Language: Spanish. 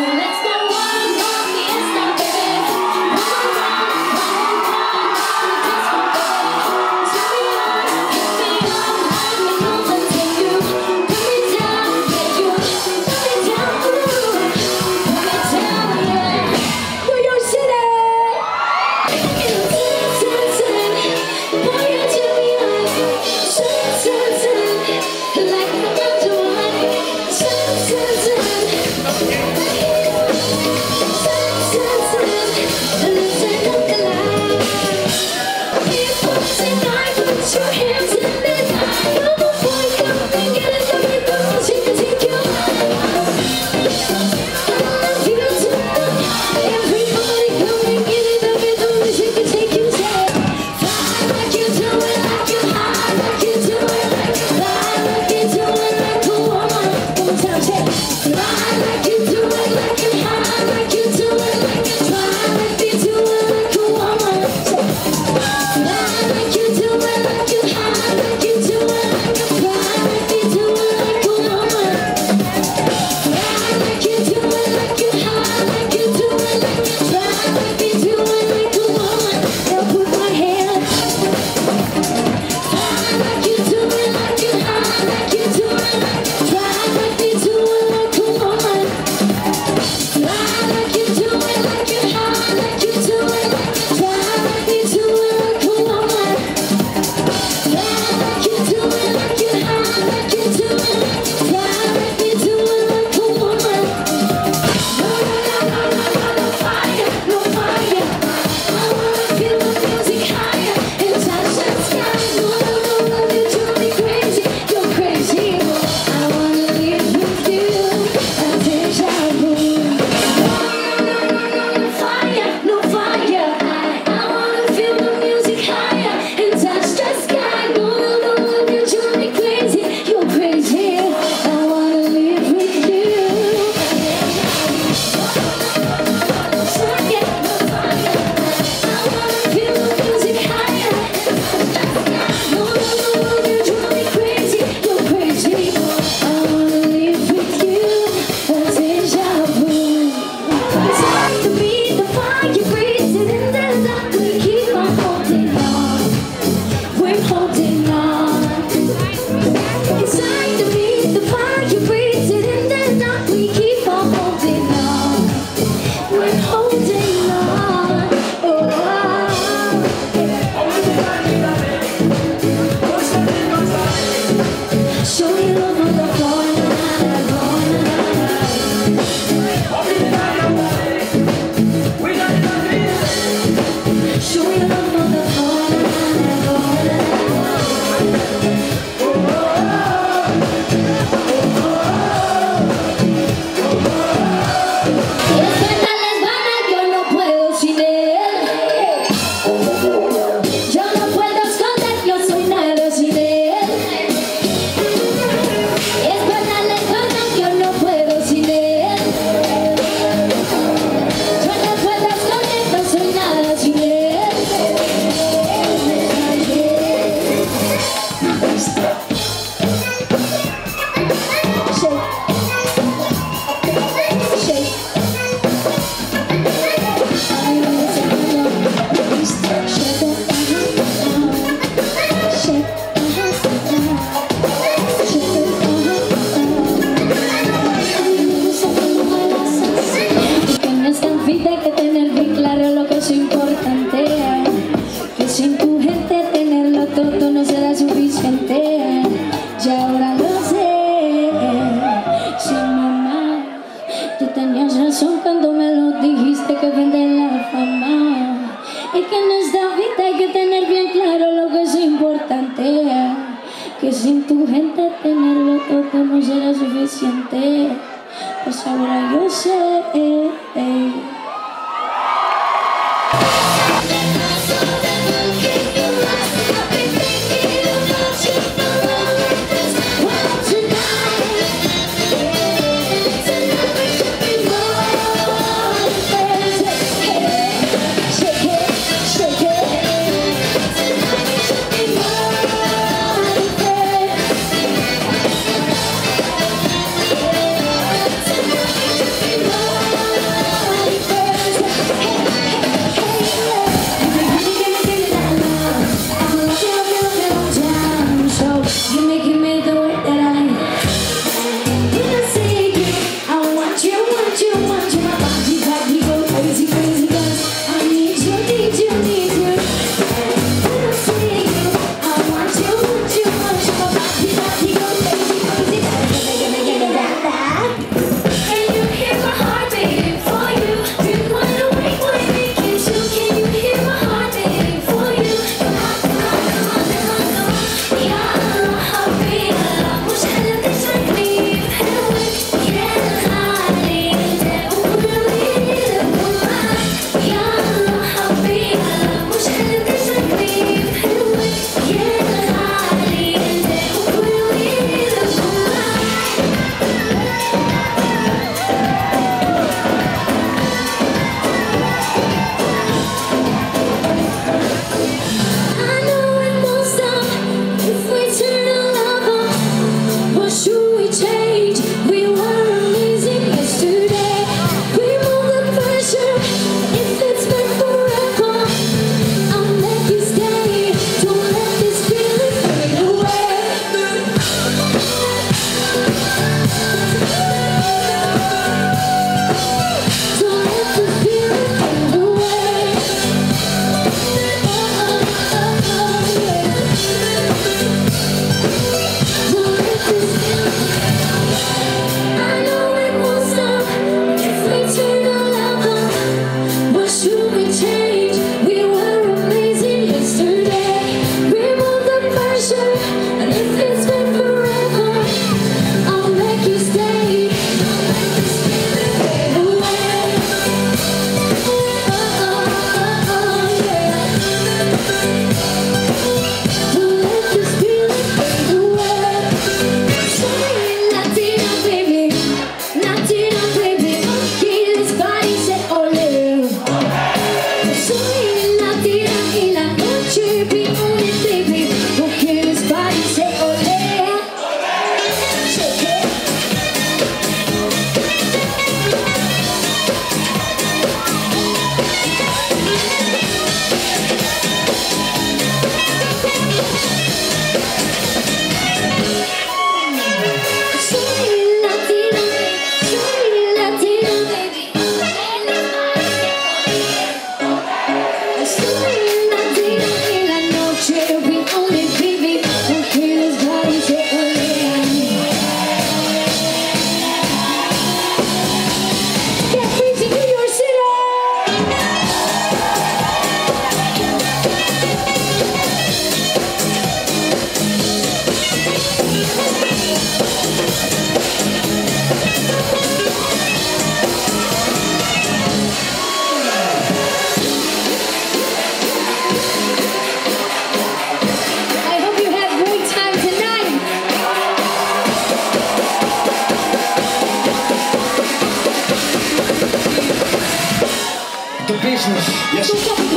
네. corazón cuando me lo dijiste que vende la fama. Y que en esta vida hay que tener bien claro lo que es importante. Que sin tu gente tenerlo todo no será suficiente. Pues ahora yo sé eh, business. Yes.